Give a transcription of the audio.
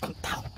很疼